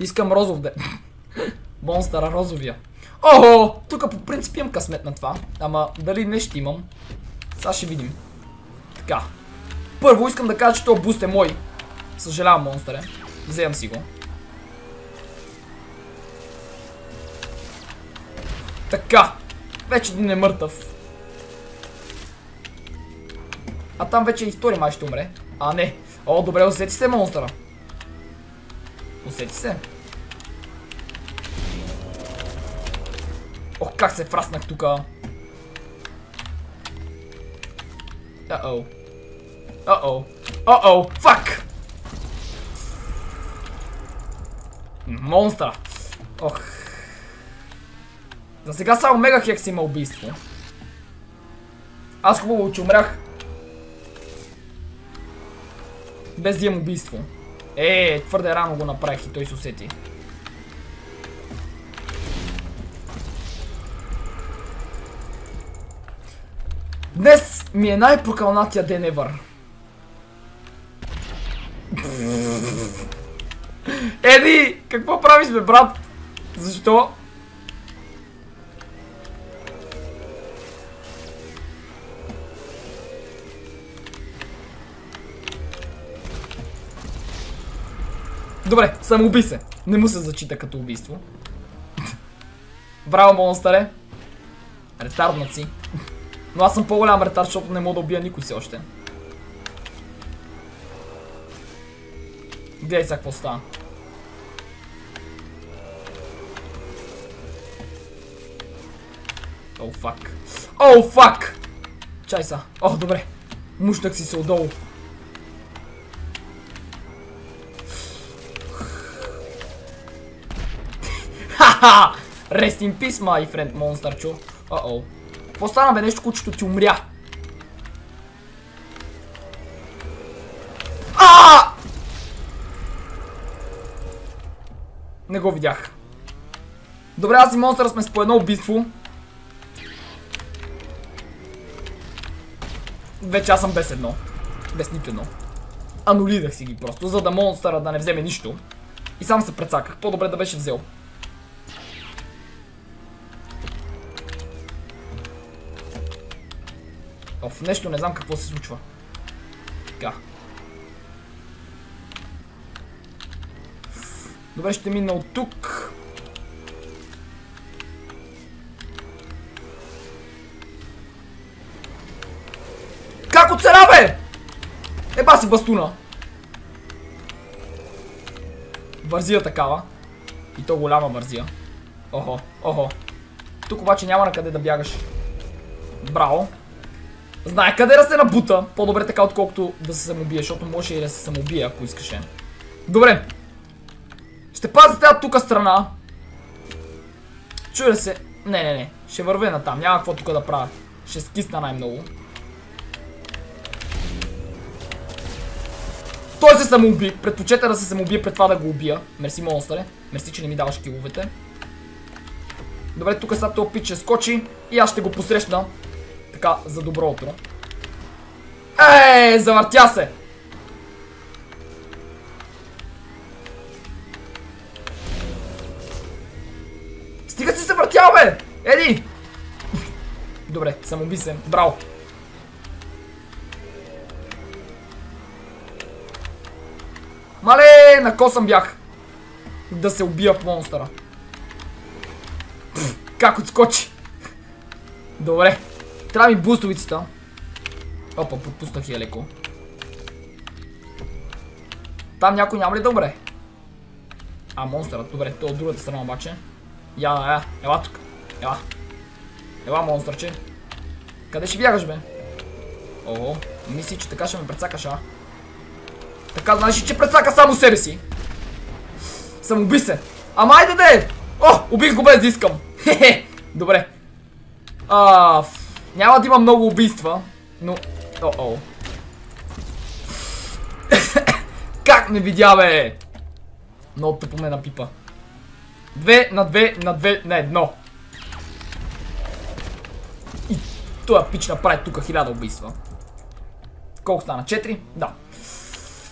Искам розов де. Монстъра розовия. Охо! Тук по принцип имам късмет на това. Ама дали не ще имам. Сега ще видим. Така. Първо искам да кажа, че този буст е мой. Съжалявам, монстъре. Вземам си го. Така. Вече един е мъртъв. А там вече и втори май ще умре. А, не. О, добре, усети се монстъра. Усети се. Ох, как се фраснах тука. Uh-oh. Uh-oh. Uh-oh. Fuck! Монстра. Ох. За сега само Мега Хекс има убийство. Аз хубаво, че умрях. Без да имам убийство. Е, твърде рано го направих и той се усети. Днес ми е най-прокалнатия ден ever. Еди, какво правиш бе, брат? Защо? Добре, самоуби се. Не му се зачита като убийство. Браво, монстъре. Ретарднат си. Но аз съм по-голям ретард, защото не мога да убия никой си още. Гледай сега какво става. О, фак. О, фак! Чай са. О, добре. Мушнах си се отдолу. Ха-ха! Rest in peace, my friend, монстърчо. О-о. Какво стана бе? Нещо кучето ти умря. А! Не го видях. Добре, аз и монстъра сме с по едно убийство. Вече аз съм без едно. Без нито едно. Анулирах си ги просто, за да монстъра да не вземе нищо. И сам се прецаках. По-добре да беше взел. Оф, нещо не знам какво се случва. Така. Добре, ще мина от тук. Как оцеля, бе? Еба си бастуна. Вързия такава. И то голяма вързия. Охо, охо. Тук обаче няма на къде да бягаш. Браво. Знае къде да се набута. По-добре така, отколкото да се самоубие, защото може и да се самоубие, ако искаше. Добре. Ще пазите от тук страна. Чуя се. Не, не, не. Ще вървя на там. Няма какво тук да правя. Ще скисна най-много. Той се самоуби. Предпочета да се самоубие пред това да го убия. Мерси, монстъре. Мерси, че не ми даваш киловете. Добре, тук сега този пич ще скочи. И аз ще го посрещна. Така, за добро утро. Ей, завъртя се! Стига си се въртял, бе! Еди! Добре, самоби се. Браво! Мале, на косъм бях. Да се убия в монстъра. как отскочи? Добре. Трябва ми бустовицата. Опа, пропуснах я леко. Там някой няма ли да умре? А, монстърът. Добре, то от другата страна обаче. Я, я, ела тук. Ела. Ела, монстърче. Къде ще бягаш, бе? Ого, мисли, че така ще ме прецакаш, а? Така, знаеш че прецака само себе си. Самоуби се. Ама айде де! О, убих го без да искам. Хе-хе. Добре. А, няма да има много убийства, но... О-о. как не видя, бе? Много тъпо ме напипа. Две на две на две на едно. И този пич направи тук хиляда убийства. Колко стана? 4? Да.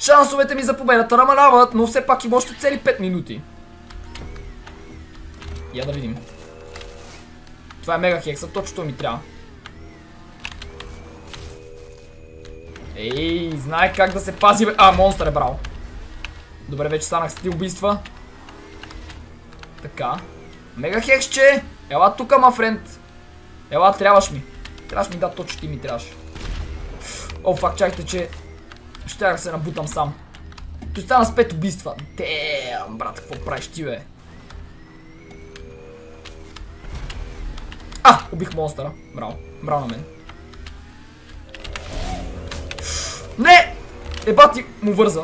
Шансовете ми за победата намаляват, но все пак има още цели 5 минути. Я да видим. Това е мега хекса, точно ми трябва. Ей, знае как да се пази, бе. А, монстър е брал. Добре, вече станах с ти убийства. Така. Мега хексче! Ела тука, ма френд. Ела, трябваш ми. Трябваш ми, да, точно ти ми трябваш. О, фак, чакайте, че ще да се набутам сам. Той стана с пет убийства. Дем, брат, какво правиш ти, бе? А, убих монстъра. Браво. Браво на мен. Не! Еба ти му върза.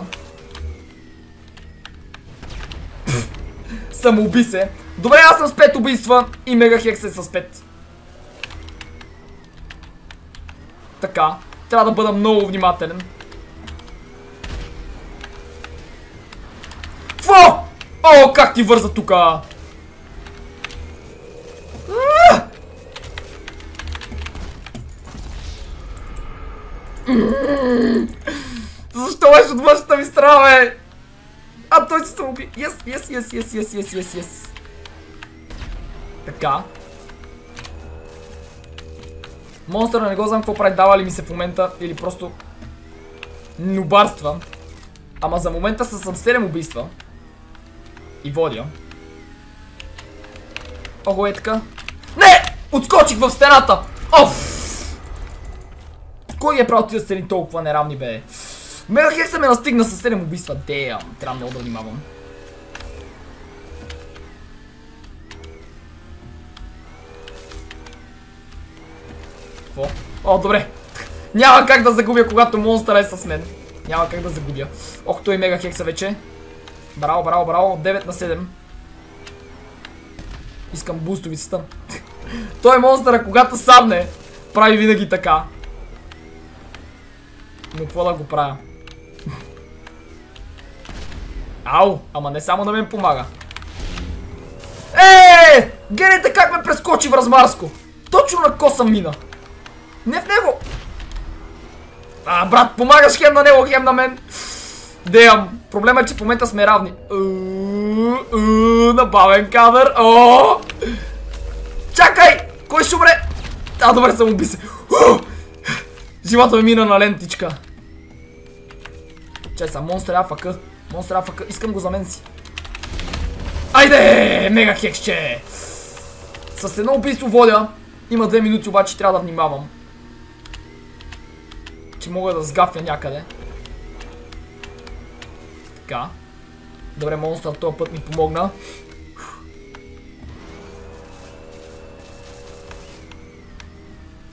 Самоуби се. Добре, аз съм с 5 убийства и Мегахекс е с 5. Така. Трябва да бъда много внимателен. Фо! О, как ти върза тука! Защо беше от външната ми страна, бе? А, той се самоуби. Yes, yes, yes, yes, yes, yes, yes, yes. Така. Монстъра не го знам какво прави, дава ли ми се в момента или просто нубарства. Ама за момента са съм 7 убийства. И водя. Ого, е така. Не! Отскочих в стената! Оф! Кой е правил тия стени толкова неравни, бе? Мега Хекса ме настигна с 7 убийства. Деям, трябва много да внимавам. Какво? О, добре. Няма как да загубя, когато монстъра е с мен. Няма как да загубя. Ох, той е мега хекса вече. Браво, браво, браво. 9 на 7. Искам бустовицата. той е монстъра, когато садне, прави винаги така. Но какво да го правя? Ау, ама не само на мен помага. Е, гледайте как ме прескочи в размарско. Точно на коса мина. Не в него. А, брат, помагаш хем на него, хем на мен. Деям. Проблема е, че в момента сме равни. Набавен кадър. Чакай! Кой ще умре? А, добре, съм уби Живота ми мина на лентичка. Чай са, монстър АФК. Монстър АФК. Искам го за мен си. Айде! Мега хексче! С едно убийство водя. Има две минути, обаче трябва да внимавам. Че мога да сгафя някъде. Така. Добре, монстър този път ми помогна.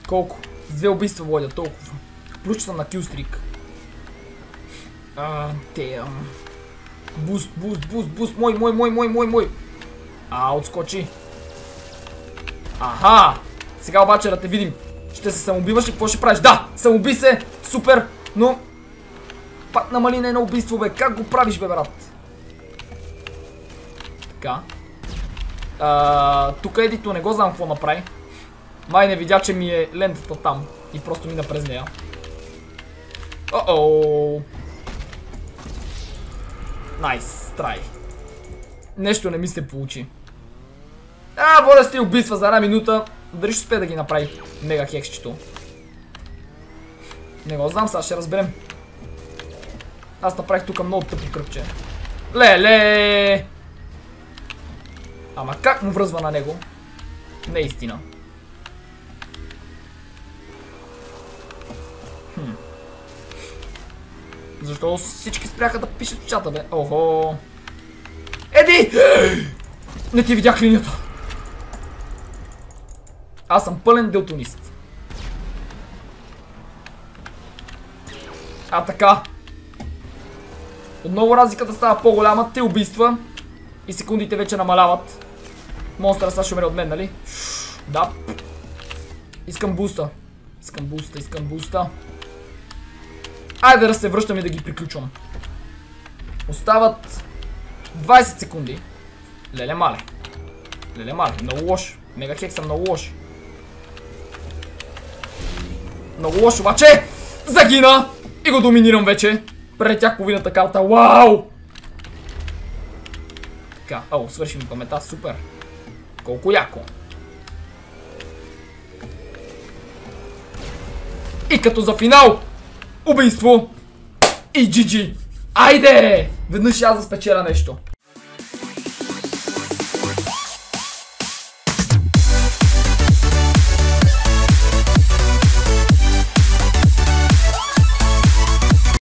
Колко? Две убийства водя, толкова. Плючата на килстрик. А, damn. Буст, буст, буст, буст. Мой, мой, мой, мой, мой, мой. А, отскочи. Аха! Сега обаче да те видим. Ще се самоубиваш и какво ще правиш? Да! Самоуби се! Супер! Но... Пак намали на едно убийство, бе. Как го правиш, бе, брат? Така. тук едито не го знам какво направи. Май не видя, че ми е лентата там. И просто мина през нея. О-о! Найс, трай. Нещо не ми се получи. А, воля сте убийства за една минута. Дали ще успее да ги направи мега хексчето. Не го знам, сега ще разберем. Аз направих тук много тъпо кръпче. Леле! Ама как му връзва на него? Неистина. Защо всички спряха да пишат в чата, бе? Охо! Еди! Не ти видях линията! Аз съм пълен делтонист. А така. Отново разликата става по-голяма, те убийства и секундите вече намаляват. Монстъра сега ще умре от мен, нали? Да. Искам буста. Искам буста, искам буста. Айде да се връщам и да ги приключвам. Остават 20 секунди. Леле мале. Леле мале, много лош. Мега хек съм много лош. Много лош обаче! Загина! И го доминирам вече. Прелетях половината карта. Вау! Така, о, свърши ми памета, супер. Колко яко. И като за финал, убийство и GG. Айде! Веднъж аз да спечеля нещо.